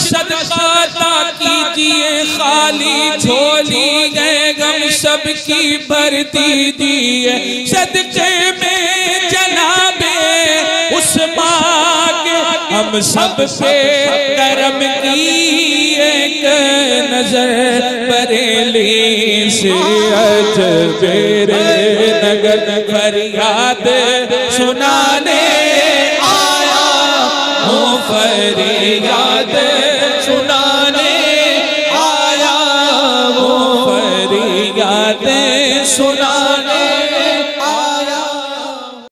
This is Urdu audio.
صدقہ کیجیے خالی جھولی گئے غم سب کی بھرتی دیئے۔ صدقے میں جنابے اس ماں ہم سب پہ کرم کی ایک نظر بریلی سے اجبیر نگر فریاد سنانے آیا ہوں فریاد۔ حکمتیں سنانے